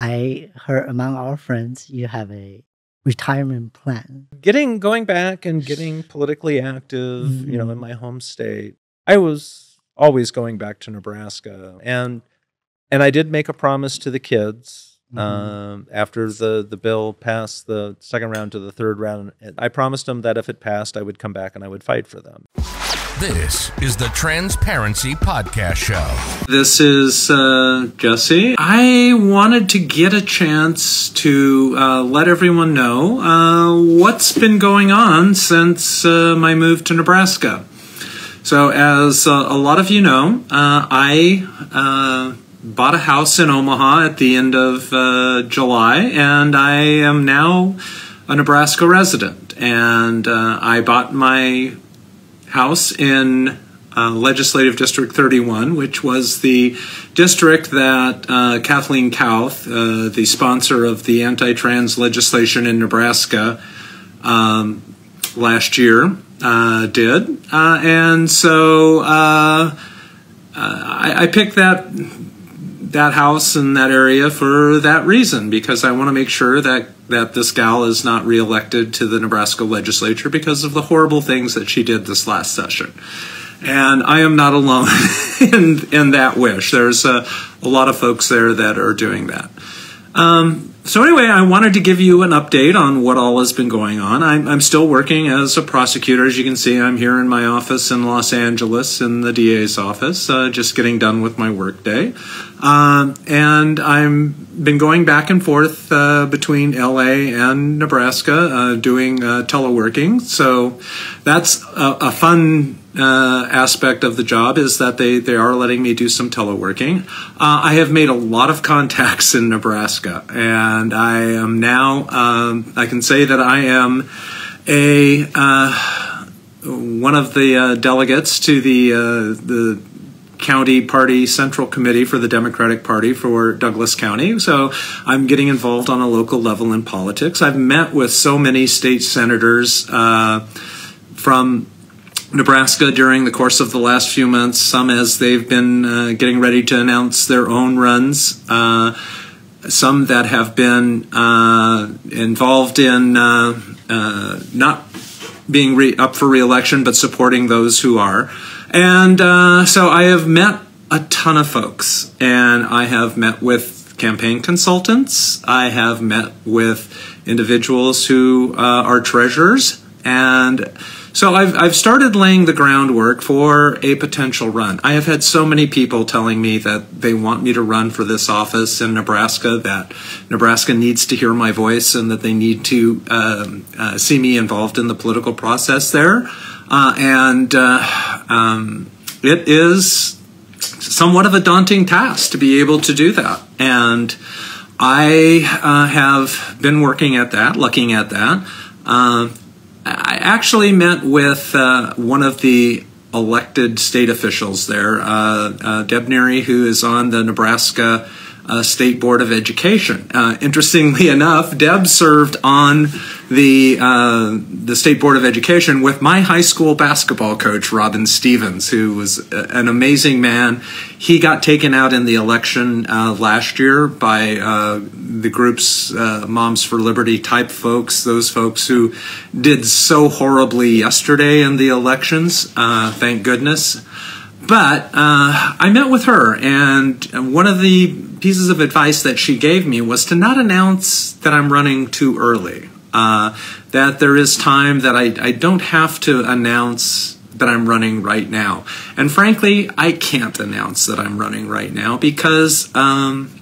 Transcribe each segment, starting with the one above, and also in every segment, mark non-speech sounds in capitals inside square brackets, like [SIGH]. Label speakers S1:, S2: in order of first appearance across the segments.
S1: I heard among our friends you have a retirement plan.
S2: Getting going back and getting politically active, mm-hmm. you know, in mm-hmm. my home state. I was always going back to Nebraska and and I did make a promise to the kids mm-hmm. um, after the the bill passed the second round to the third round. I promised them that if it passed, I would come back and I would fight for them.
S3: This is the Transparency Podcast Show.
S4: This is uh, Jessie. I wanted to get a chance to uh, let everyone know uh, what's been going on since uh, my move to Nebraska. So, as uh, a lot of you know, uh, I bought a house in Omaha at the end of July, and I am now a Nebraska resident. And I bought my House in uh, Legislative District 31, which was the district that uh, Kathleen Kauth, uh, the sponsor of the anti trans legislation in Nebraska um, last year, uh, did. Uh, and so uh, I, I picked that that house and that area for that reason because I want to make sure that that this gal is not reelected to the Nebraska legislature because of the horrible things that she did this last session. And I am not alone [LAUGHS] in in that wish. There's a, a lot of folks there that are doing that. Um, so anyway, I wanted to give you an update on what all has been going on. I'm, I'm, still working as a prosecutor. As you can see, I'm here in my office in Los Angeles in the DA's office, uh, just getting done with my workday. Um, and I've been going back and forth uh, between LA and Nebraska uh, doing uh, teleworking. So that's a, a fun uh, aspect of the job is that they, they are letting me do some teleworking. Uh, I have made a lot of contacts in Nebraska, and I am now, um, I can say that I am a uh, one of the uh, delegates to the the county party central committee for the Democratic Party for Douglas County. So I'm getting involved on a local level in politics. I've met with so many state senators uh, from Nebraska during the course of the last few months, some as they've been uh, getting ready to announce their own runs, uh, some that have been uh, involved in uh, uh, not being re- up for reelection but supporting those who are. And uh, so I have met a ton of folks, and I have met with campaign consultants, I have met with individuals who are treasurers, and so I've, I've started laying the groundwork for a potential run. I have had so many people telling me that they want me to run for this office in Nebraska, that Nebraska needs to hear my voice and that they need to um, uh, see me involved in the political process there. Uh, and uh, um, it is somewhat of a daunting task to be able to do that. And I uh, have been working at that, looking at that. I actually met with uh, one of the elected state officials there, uh, uh, Deb Neary, who is on the Nebraska uh, State Board of Education. Uh, interestingly [LAUGHS] enough, Deb served on the uh, the State Board of Education with my high school basketball coach Robin Stevens, who was an amazing man. He got taken out in the election uh, last year by uh, the groups uh, Moms for Liberty type folks, those folks who did so horribly yesterday in the elections. Thank goodness. But I met with her, and one of the pieces of advice that she gave me was to not announce that I'm running too early. Uh, that there is time that I, I don't have to announce that I'm running right now. And frankly, I can't announce that I'm running right now because um,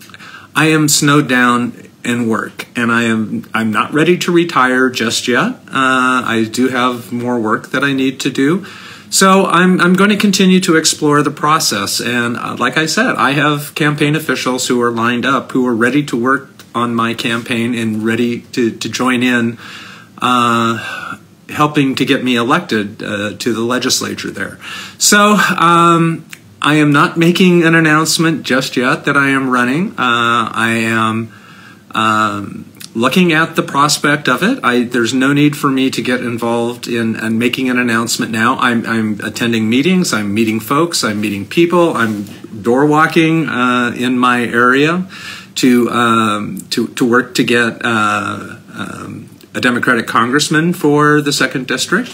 S4: I am snowed down in work and I am I'm not ready to retire just yet. Uh, I do have more work that I need to do. So I'm, I'm going to continue to explore the process. And uh, like I said, I have campaign officials who are lined up who are ready to work on my campaign and ready to, to join in uh, helping to get me elected uh, to the legislature there. So um, I am not making an announcement just yet that I am running. Uh, I am. Um, looking at the prospect of it, I, there's no need for me to get involved in, in making an announcement now. I'm, I'm, attending meetings, I'm meeting folks, I'm meeting people, I'm door walking uh, in my area to um, to to work to get uh, um, a Democratic congressman for the second district.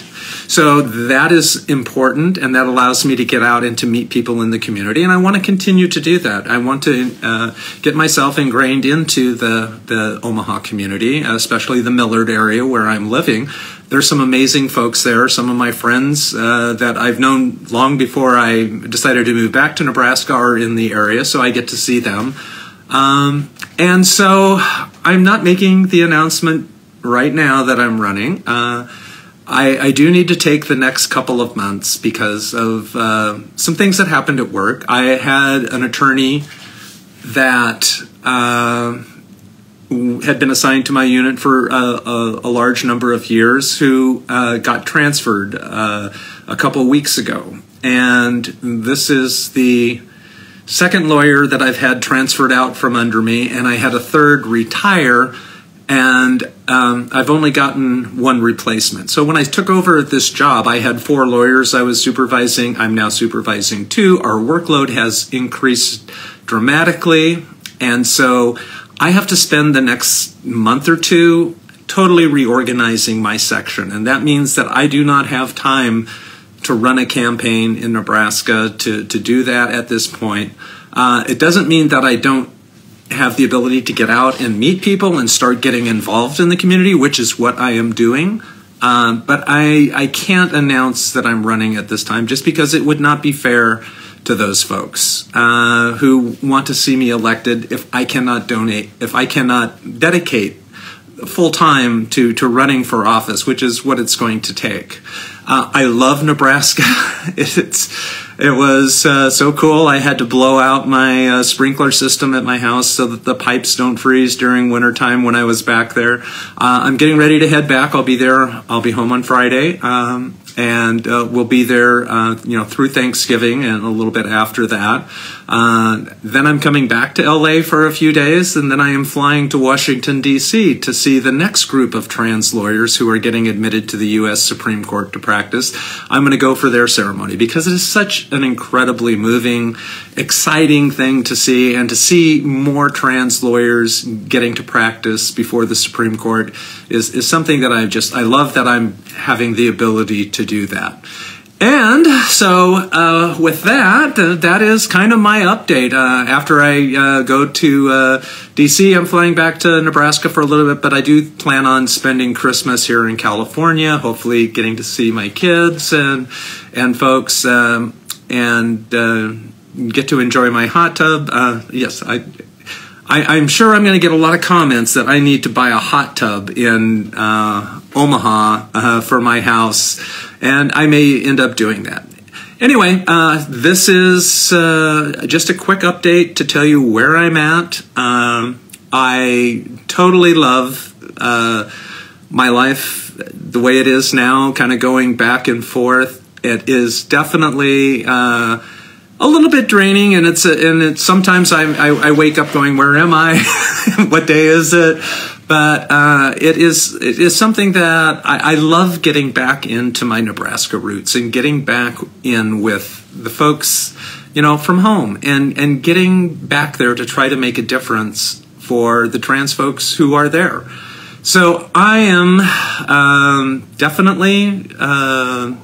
S4: So that is important, and that allows me to get out and to meet people in the community. And I want to continue to do that. I want to uh, get myself ingrained into the the Omaha community, especially the Millard area where I'm living. There's some amazing folks there. Some of my friends uh, that I've known long before I decided to move back to Nebraska are in the area, so I get to see them. Um, and so I'm not making the announcement right now that I'm running. Uh, I, I, do need to take the next couple of months because of uh, some things that happened at work. I had an attorney that uh, had been assigned to my unit for a, a, a large number of years who uh, got transferred uh, a couple weeks ago. And this is the second lawyer that I've had transferred out from under me, and I had a third retire and um, I've only gotten one replacement. So when I took over this job, I had four lawyers I was supervising. I'm now supervising two. Our workload has increased dramatically, and so I have to spend the next month or two totally reorganizing my section, and that means that I do not have time to run a campaign in Nebraska to to do that at this point. Uh, it doesn't mean that I don't have the ability to get out and meet people and start getting involved in the community, which is what I am doing. Um, but I, I can't announce that I'm running at this time just because it would not be fair to those folks uh, who want to see me elected if I cannot donate, if I cannot dedicate full time to, to running for office, which is what it's going to take. Uh, I love Nebraska. [LAUGHS] it's it was uh, so cool. I had to blow out my uh, sprinkler system at my house so that the pipes don't freeze during wintertime when I was back there. Uh, I'm getting ready to head back. I'll be there. I'll be home on Friday. Um, and uh, we'll be there, uh, you know, through Thanksgiving and a little bit after that. Uh, then I'm coming back to LA for a few days, and then I am flying to Washington D.C. to see the next group of trans lawyers who are getting admitted to the U.S. Supreme Court to practice. I'm going to go for their ceremony because it is such an incredibly moving, exciting thing to see, and to see more trans lawyers getting to practice before the Supreme Court is is something that I just I love that I'm having the ability to do that. And so, uh, with that, uh, that is kind of my update. Uh, after I uh, go to uh, DC, I'm flying back to Nebraska for a little bit, but I do plan on spending Christmas here in California. Hopefully, getting to see my kids and and folks, um, and uh, get to enjoy my hot tub. yes, I I, am sure I'm going to get a lot of comments that I need to buy a hot tub in uh, Omaha uh, for my house, and I may end up doing that. Anyway, uh, this is uh, just a quick update to tell you where I'm at. Um, I totally love uh, my life the way it is now, kind of going back and forth. It is definitely uh, a little bit draining, and it's a, and it's sometimes I, I, I wake up going, where am I? [LAUGHS] what day is it? But uh, it is it is something that I, I love getting back into my Nebraska roots and getting back in with the folks, you know, from home and and getting back there to try to make a difference for the trans folks who are there. So I am um, definitely uh,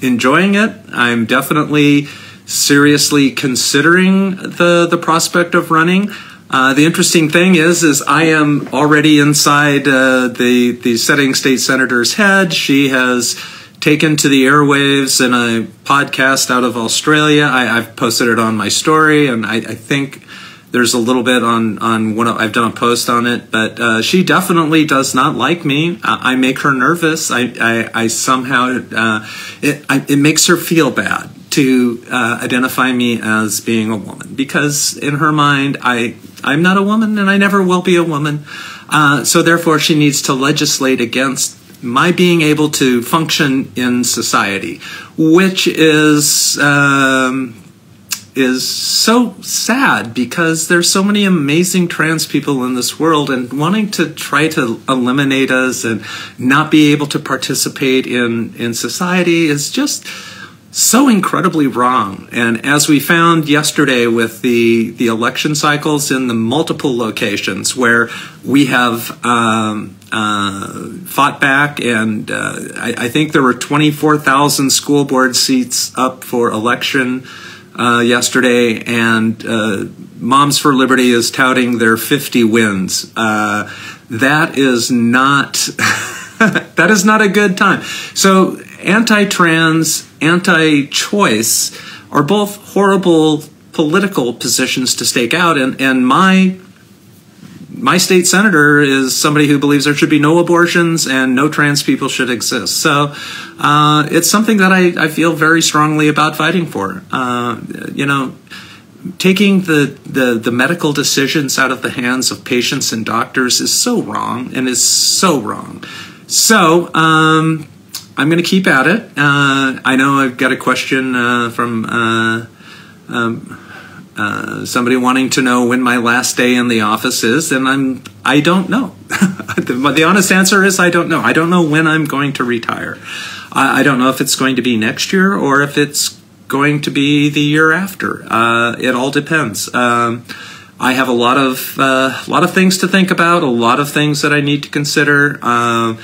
S4: enjoying it. I'm definitely seriously considering the the prospect of running. Uh, the interesting thing is, is I am already inside uh, the the setting state senator's head. She has taken to the airwaves in a podcast out of Australia. I, have posted it on my story, and I, I, think there's a little bit on on one. I've done a post on it, but uh, she definitely does not like me. I make her nervous. I I, I somehow uh, it I, it makes her feel bad to uh, identify me as being a woman because in her mind I I'm not a woman and I never will be a woman. Uh, so therefore she needs to legislate against my being able to function in society, which is um, is so sad because there's so many amazing trans people in this world and wanting to try to eliminate us and not be able to participate in in society is just so incredibly wrong. And as we found yesterday with the, the election cycles in the multiple locations where we have um, uh, fought back, and uh, I, I, think there were 24,000 school board seats up for election uh, yesterday, and uh, Moms for Liberty is touting their 50 wins. Uh, that is not [LAUGHS] that is not a good time. So anti-trans, anti-choice are both horrible political positions to stake out, and and my my state senator is somebody who believes there should be no abortions and no trans people should exist. So uh, it's something that I, I feel very strongly about fighting for. Uh, you know, taking the, the, the medical decisions out of the hands of patients and doctors is so wrong and is so wrong. So um, I'm going to keep at it. Uh, I know I've got a question uh, from. Uh, um, uh, somebody wanting to know when my last day in the office is, and I'm I don't know. [LAUGHS] the, the, honest answer is I don't know. I don't know when I'm going to retire. I, I, don't know if it's going to be next year or if it's going to be the year after. Uh, it all depends. Um, I have a lot of uh, a lot of things to think about, a lot of things that I need to consider. Uh,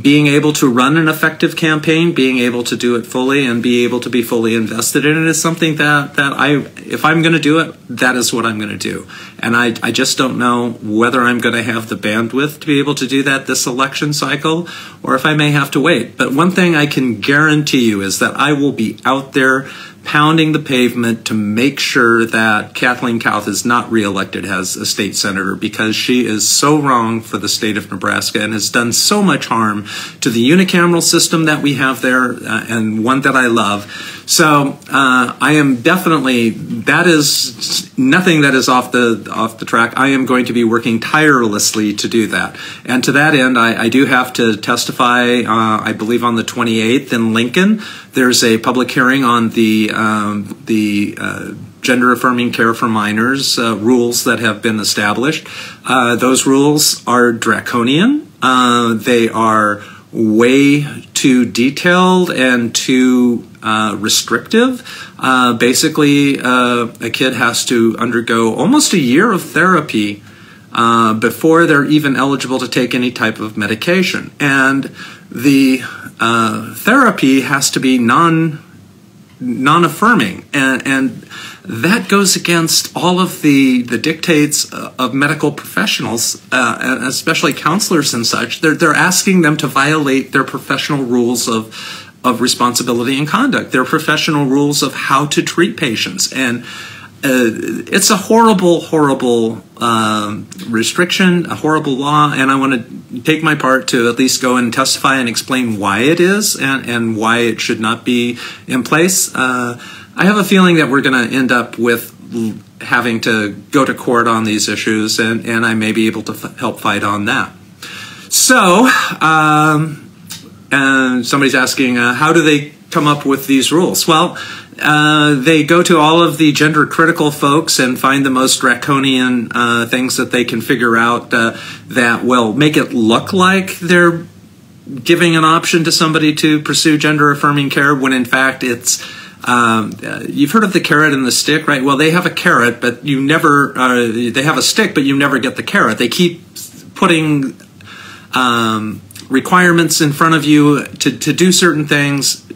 S4: being able to run an effective campaign, being able to do it fully, and be able to be fully invested in it is something that that I, if I'm going to do it, that is what I'm going to do. And I, I just don't know whether I'm going to have the bandwidth to be able to do that this election cycle, or if I may have to wait. But one thing I can guarantee you is that I will be out there pounding the pavement to make sure that Kathleen Kauth is not reelected as a state senator because she is so wrong for the state of Nebraska and has done so much harm to the unicameral system that we have there uh, and one that I love. So uh, I am definitely that is nothing that is off the off the track. I am going to be working tirelessly to do that, and to that end, I, I do have to testify. Uh, I believe on the 28th in Lincoln. There's a public hearing on the um, the uh, gender affirming care for minors uh, rules that have been established. Uh, those rules are draconian. Uh, they are way too detailed and too uh, restrictive. Uh, basically, uh, a kid has to undergo almost a year of therapy uh, before they're even eligible to take any type of medication. And the uh, therapy has to be non non affirming. And, and that goes against all of the, the dictates uh, of medical professionals, uh, especially counselors and such. They're, they're asking them to violate their professional rules of, of responsibility and conduct, their professional rules of how to treat patients. And it's a horrible, horrible um, restriction, a horrible law, and I want to take my part to at least go and testify and explain why it is and, and why it should not be in place. Uh, I have a feeling that we're going to end up with having to go to court on these issues, and, and I may be able to help fight on that. So, um, and somebody's asking, uh, how do they come up with these rules? Well, uh, they go to all of the gender critical folks and find the most draconian uh, things that they can figure out uh, that will make it look like they're giving an option to somebody to pursue gender affirming care when in fact it's um, uh, you've heard of the carrot and the stick, right? Well, they have a carrot, but you never, uh, they have a stick, but you never get the carrot. They keep putting um, requirements in front of you to, to do certain things,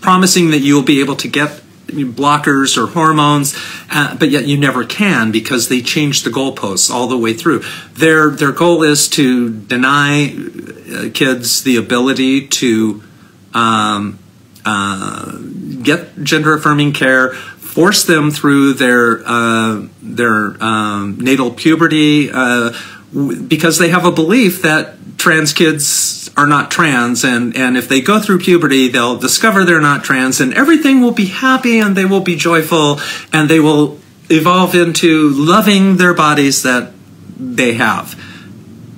S4: promising that you'll be able to get blockers or hormones, uh, but yet you never can because they change the goalposts all the way through. Their their goal is to deny uh, kids the ability to um, uh, get gender affirming care, force them through their uh, their um, natal puberty uh, because they have a belief that trans kids are not trans and and if they go through puberty they'll discover they're not trans and everything will be happy and they will be joyful and they will evolve into loving their bodies that they have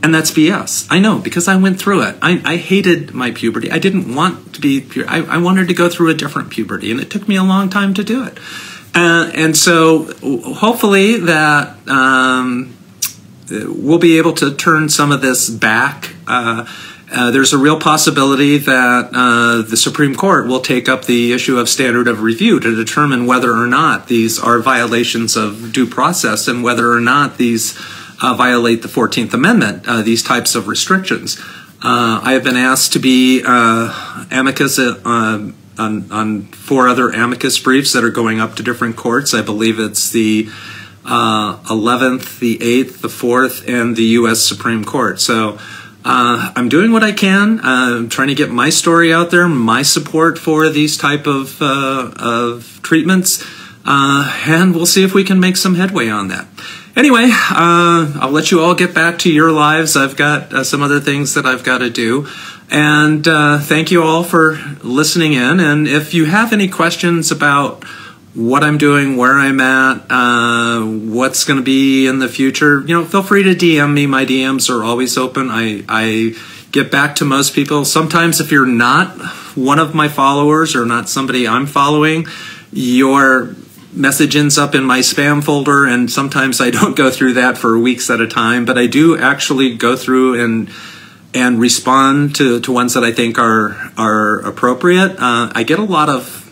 S4: and that's BS. I know because I went through it. I, I hated my puberty. I didn't want to be pure. I, I, wanted to go through a different puberty, and it took me a long time to do it. Uh, and so, hopefully, that um, we'll be able to turn some of this back. Uh, uh, there's a real possibility that uh, the Supreme Court will take up the issue of standard of review to determine whether or not these are violations of due process and whether or not these uh, violate the 14th Amendment, uh, these types of restrictions. Uh, I have been asked to be amicus on, on, four other amicus briefs that are going up to different courts. I believe it's the 11th, the 8th, the 4th, and the U.S. Supreme Court. So uh, I'm doing what I can. I'm trying to get my story out there, my support for these type of uh, of treatments, uh, and we'll see if we can make some headway on that. Anyway, uh, I'll let you all get back to your lives. I've got uh, some other things that I've got to do. And uh, thank you all for listening in. And if you have any questions about what I'm doing, where I'm at, uh, what's going to be in the future, you know, feel free to DM me. My DMs are always open. I, I get back to most people. Sometimes if you're not one of my followers or not somebody I'm following, your message ends up in my spam folder and sometimes I [LAUGHS] don't go through that for weeks at a time, but I do actually go through and and respond to, to ones that I think are are appropriate. Uh, I get a lot of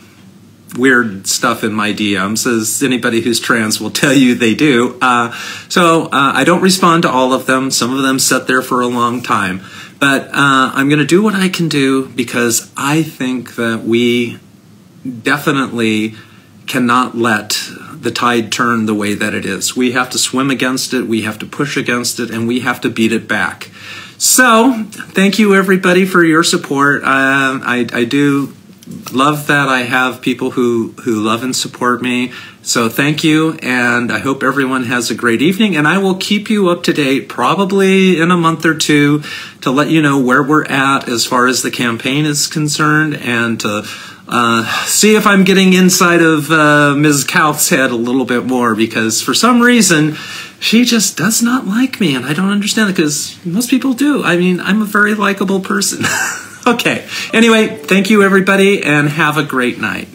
S4: weird stuff in my DMs, as anybody who's trans will tell you they do. Uh, so uh, I don't respond to all of them. Some of them sit there for a long time. But uh, I'm going to do what I can do because I think that we definitely cannot let the tide turn the way that it is. We have to swim against it, we have to push against it, and we have to beat it back. So, thank you everybody for your support. Uh, I, I do love that I have people who, who love and support me. So thank you, and I hope everyone has a great evening. And I will keep you up to date probably in a month or two to let you know where we're at as far as the campaign is concerned and to uh, see if I'm getting inside of uh, Ms. Kauth's head a little bit more because for some reason she just does not like me, and I don't understand it because most people do. I mean, I'm a very likable person. [LAUGHS] Okay. Anyway, thank you, everybody, and have a great night.